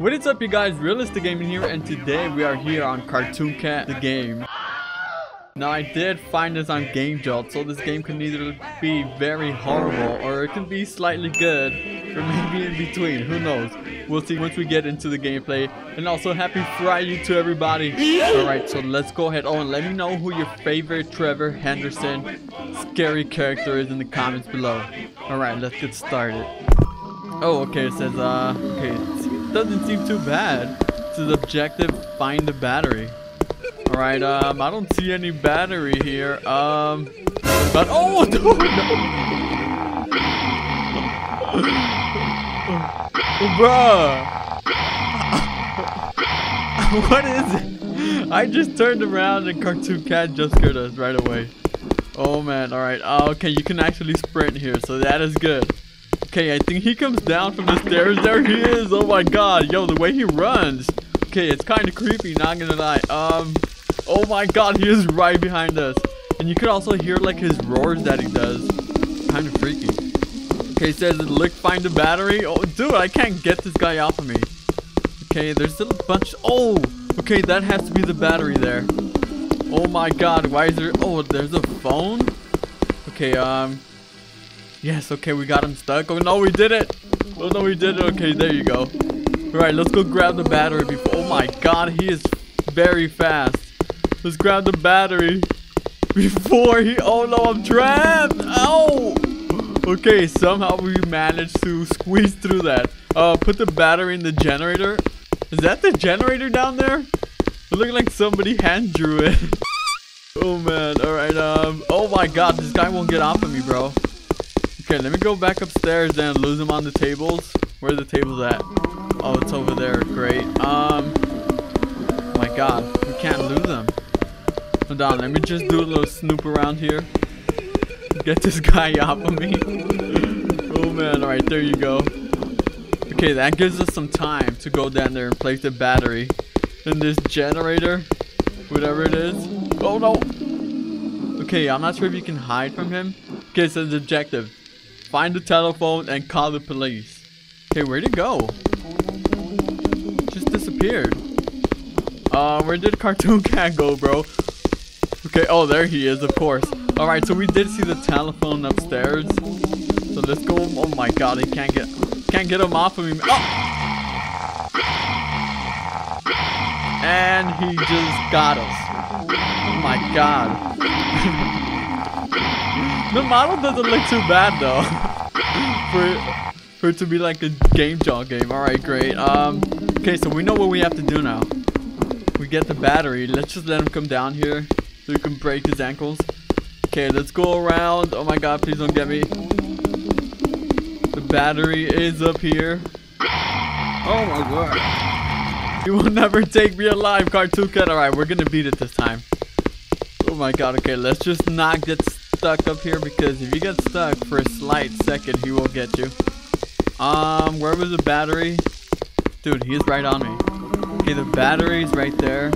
What is up you guys, Realistic Gaming here and today we are here on Cartoon Cat the game. Now I did find this on Game Jolt, so this game can either be very horrible or it can be slightly good or maybe in between, who knows. We'll see once we get into the gameplay. And also happy Friday to everybody. Alright, so let's go ahead. Oh, and let me know who your favorite Trevor Henderson scary character is in the comments below. Alright, let's get started. Oh, okay, it says, uh, okay, doesn't seem too bad. This is objective, find the battery. Alright, um, I don't see any battery here. Um, but, oh, no, no. Bruh. what is it? I just turned around and Cartoon Cat just scared us right away. Oh man, alright. Uh, okay, you can actually sprint here, so that is good. Okay, I think he comes down from the stairs. There he is. Oh my god. Yo, the way he runs. Okay, it's kind of creepy, not gonna lie. Um, oh my god, he is right behind us. And you could also hear like his roars that he does. Kind of freaky. Okay, says look, find the battery. Oh, dude, I can't get this guy off of me. Okay, there's a bunch. Oh, okay, that has to be the battery there. Oh my god, why is there? Oh, there's a phone. Okay, um, Yes, okay, we got him stuck. Oh no, we did it. Oh no, we did it. Okay, there you go. Alright, let's go grab the battery before. Oh my god, he is very fast. Let's grab the battery before he. Oh no, I'm trapped. Ow. Okay, somehow we managed to squeeze through that. Uh, put the battery in the generator. Is that the generator down there? It looked like somebody hand drew it. oh man, alright, um, oh my god, this guy won't get off of me, bro. Okay, let me go back upstairs and lose them on the tables. Where the tables at? Oh, it's over there. Great. Um, oh my god, we can't lose them. Hold on, let me just do a little snoop around here. Get this guy off of me. oh man, alright, there you go. Okay, that gives us some time to go down there and place the battery in this generator. Whatever it is. Oh no! Okay, I'm not sure if you can hide from him. Okay, so the objective. Find the telephone and call the police. Okay, where'd it go? Just disappeared. Uh, where did Cartoon Cat go, bro? Okay, oh, there he is, of course. Alright, so we did see the telephone upstairs. So let's go. Oh my god, he can't get can't get him off of me. Oh! And he just got us. Oh my god. The model doesn't look too bad though. for for it to be like a Game Jolt game. Alright, great. Um okay, so we know what we have to do now. We get the battery. Let's just let him come down here so we can break his ankles. Okay, let's go around. Oh my god, please don't get me. The battery is up here. Oh my god. You will never take me alive, Cartoon Cat. Alright, we're gonna beat it this time. Oh my god, okay, let's just not get stuck up here because if you get stuck for a slight second, he will get you. Um, where was the battery? Dude, he's right on me. Okay, the battery's right there.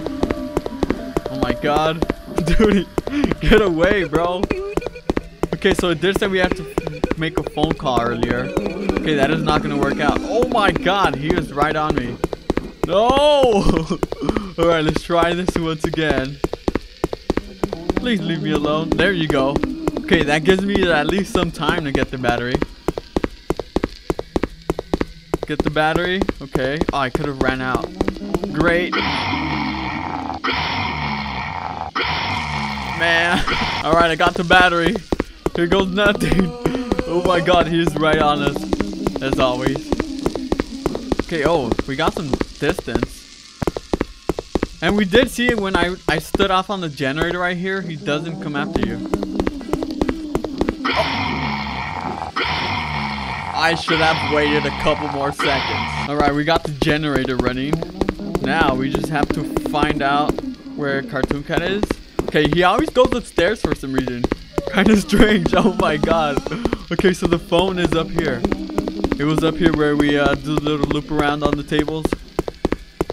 Oh my god. Dude, get away, bro. Okay, so it did say we have to make a phone call earlier. Okay, that is not to work out. Oh my god, he is right on me. No! Alright, let's try this once again. Please leave me alone. There you go. Okay, that gives me at least some time to get the battery. Get the battery. Okay. Oh, I could have ran out. Great. Man. Alright, I got the battery. Here goes nothing. Oh my god, he's right on us. As always. Okay, oh, we got some distance. And we did see it when I, I stood off on the generator right here. He doesn't come after you. I should have waited a couple more seconds. Alright, we got the generator running. Now, we just have to find out where Cartoon Cat is. Okay, he always goes upstairs for some reason. Kind of strange. Oh my god. Okay, so the phone is up here. It was up here where we uh, do a little loop around on the tables.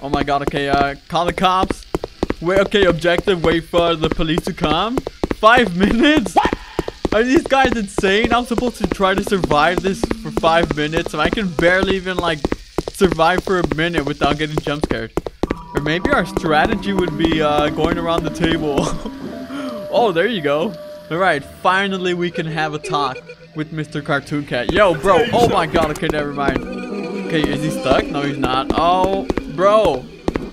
Oh my god, okay, uh, call the cops. Wait, okay, objective, wait for the police to come. Five minutes? What? Are these guys insane? I'm supposed to try to survive this five minutes and I can barely even like survive for a minute without getting jump scared. Or maybe our strategy would be uh, going around the table. oh, there you go. Alright, finally we can have a talk with Mr. Cartoon Cat. Yo, bro. Oh my god. Okay, never mind. Okay, is he stuck? No, he's not. Oh, bro.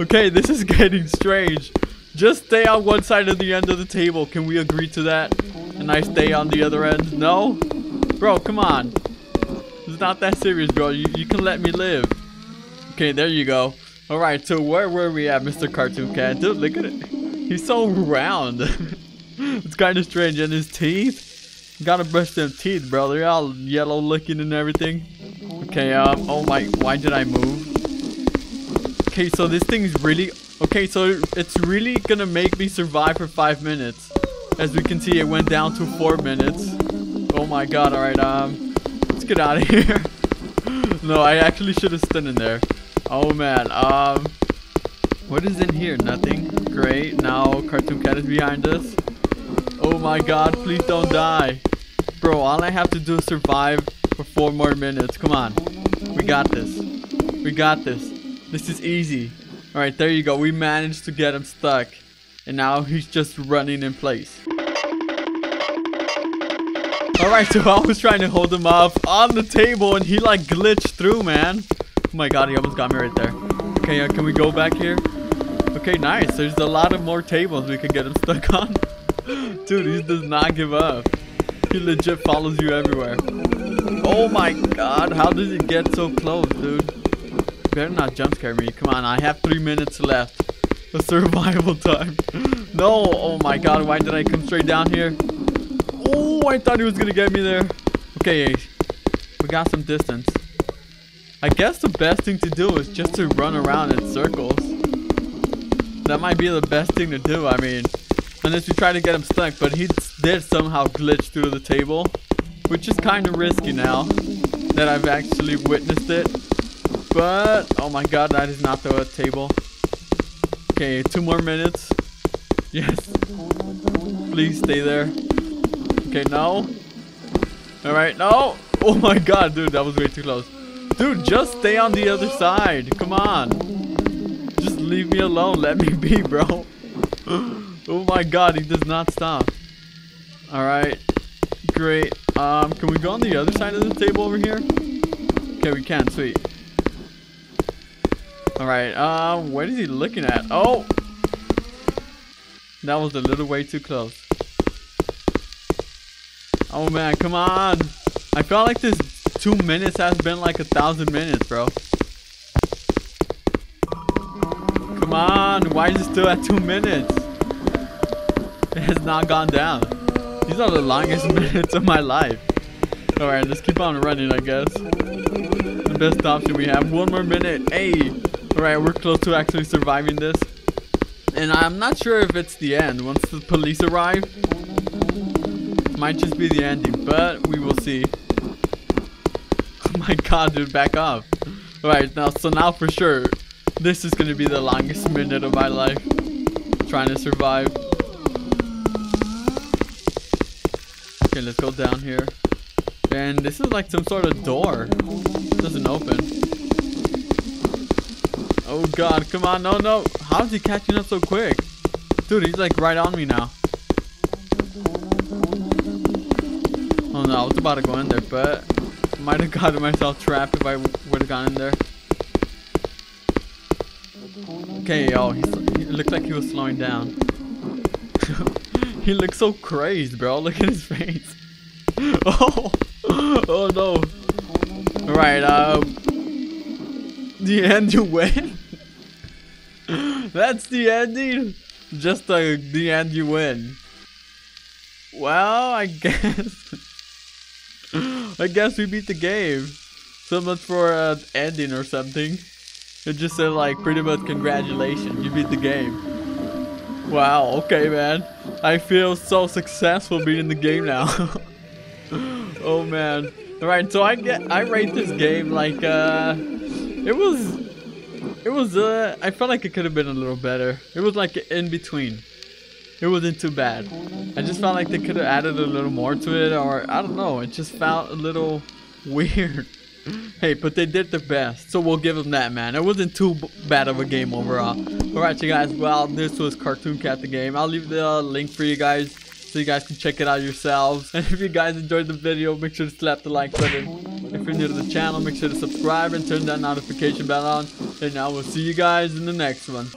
Okay, this is getting strange. Just stay on one side of the end of the table. Can we agree to that? And I stay on the other end? No? Bro, come on. Not that serious, bro. You, you can let me live. Okay, there you go. Alright, so where were we at, Mr. Cartoon Cat? Dude, look at it. He's so round. it's kind of strange. And his teeth? Gotta brush them teeth, bro. They're all yellow looking and everything. Okay, um, oh my, why did I move? Okay, so this thing's really, okay, so it's really gonna make me survive for five minutes. As we can see, it went down to four minutes. Oh my god, alright, um, let's get out of here. no, I actually should have stood in there. Oh man, um, what is in here? Nothing. Great, now Cartoon Cat is behind us. Oh my god, please don't die. Bro, all I have to do is survive for four more minutes. Come on. We got this. We got this. This is easy. Alright, there you go. We managed to get him stuck. And now he's just running in place. Alright, so I was trying to hold him up on the table and he like glitched through, man. Oh my god, he almost got me right there. Okay, uh, can we go back here? Okay, nice. There's a lot of more tables we can get him stuck on. Dude, he does not give up. He legit follows you everywhere. Oh my god, how does he get so close, dude? Better not jump scare me. Come on, I have three minutes left. The survival time. No, oh my god, why did I come straight down here? Oh, I thought he was gonna get me there. Okay, we got some distance. I guess the best thing to do is just to run around in circles. That might be the best thing to do, I mean. Unless you try to get him stuck, but he did somehow glitch through the table. Which is kind of risky now that I've actually witnessed it. But, oh my god, that is not the table. Okay, two more minutes. Yes. Please stay there. Okay, no. Alright, no. Oh my god, dude, that was way too close. Dude, just stay on the other side. Come on. Just leave me alone. Let me be, bro. oh my god, he does not stop. Alright. Great. Um, can we go on the other side of the table over here? Okay, we can. Sweet. Alright, um, what is he looking at? Oh! That was a little way too close. Oh man, come on! I felt like this two minutes has been like a thousand minutes, bro. Come on, why is it still at two minutes? It has not gone down. These are the longest minutes of my life. Alright, let's keep on running, I guess. The best option we have. One more minute. Hey! Alright, we're close to actually surviving this. And I'm not sure if it's the end. Once the police arrive, might just be the ending, but we will see. Oh my god, dude, back off. Alright, now, so now for sure, this is gonna be the longest minute of my life. Trying to survive. Okay, let's go down here. And this is like some sort of door. It doesn't open. Oh god, come on, no, no. How is he catching up so quick? Dude, he's like right on me now. Oh no, I was about to go in there, but I might have gotten myself trapped if I would have gone in there. Okay, yo, he looked like he was slowing down. he looks so crazed, bro. Look at his face. oh, oh no. Alright, um, the end you win. That's the ending. Just the the end you win. Well, I guess. I guess we beat the game. So much for an uh, ending or something. It just said like pretty much congratulations, you beat the game. Wow, okay man. I feel so successful beating the game now. oh man. Alright, so I get I rate this game like uh it was it was uh I felt like it could have been a little better. It was like in between. It wasn't too bad. I just felt like they could have added a little more to it or I don't know, it just felt a little weird. hey, but they did their best, so we'll give them that, man. It wasn't too bad of a game overall. Alright, you guys, well, this was Cartoon Cat the game. I'll leave the uh, link for you guys so you guys can check it out yourselves. And if you guys enjoyed the video, make sure to slap the like button. If you're new to the channel, make sure to subscribe and turn that notification bell on. And I will see you guys in the next one.